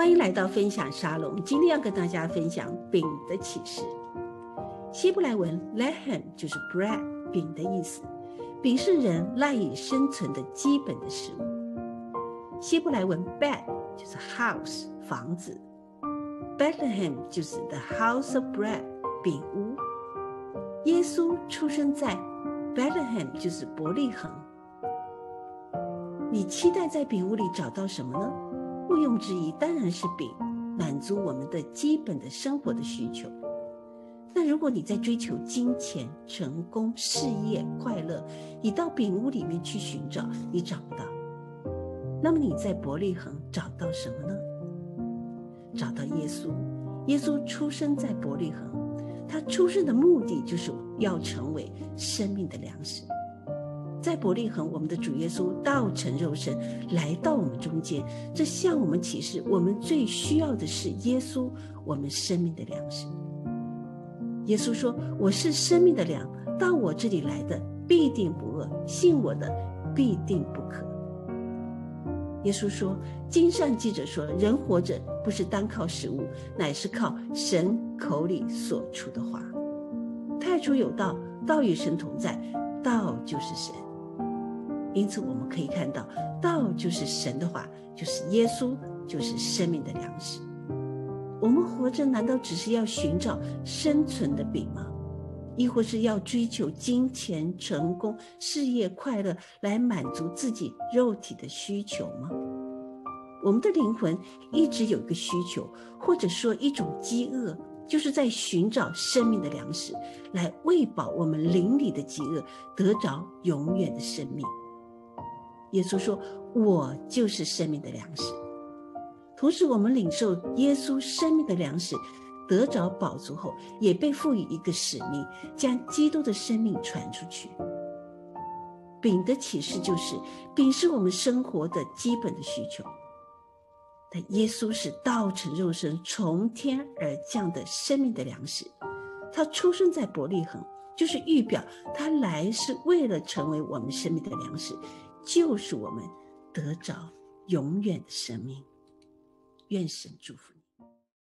欢迎来到分享沙龙，今天要跟大家分享饼的启示。希伯来文 “lehem” 就是 bread 饼的意思，饼是人赖以生存的基本的食物。希伯来文 “bed” 就是 house 房子，Bethlehem 就是 the house of bread 饼屋。耶稣出生在 Bethlehem 就是伯利恒。你期待在饼屋里找到什么呢？毋庸置疑，当然是饼，满足我们的基本的生活的需求。那如果你在追求金钱、成功、事业、快乐，你到饼屋里面去寻找，你找不到。那么你在伯利恒找到什么呢？找到耶稣。耶稣出生在伯利恒，他出生的目的就是要成为生命的粮食。在伯利恒，我们的主耶稣道成肉身来到我们中间，这向我们启示，我们最需要的是耶稣，我们生命的粮食。耶稣说：“我是生命的粮，到我这里来的必定不饿，信我的必定不渴。”耶稣说：“经上记者说，人活着不是单靠食物，乃是靠神口里所出的话。太初有道，道与神同在，道就是神。”因此，我们可以看到，道就是神的话，就是耶稣，就是生命的粮食。我们活着，难道只是要寻找生存的饼吗？亦或是要追求金钱、成功、事业、快乐，来满足自己肉体的需求吗？我们的灵魂一直有一个需求，或者说一种饥饿，就是在寻找生命的粮食，来喂饱我们灵里的饥饿，得着永远的生命。耶稣说：“我就是生命的粮食。”同时，我们领受耶稣生命的粮食，得着饱足后，也被赋予一个使命，将基督的生命传出去。饼的启示就是，饼是我们生活的基本的需求。但耶稣是道成肉身、从天而降的生命的粮食。他出生在伯利恒，就是预表他来是为了成为我们生命的粮食。就是我们得着永远的生命，愿神祝福你。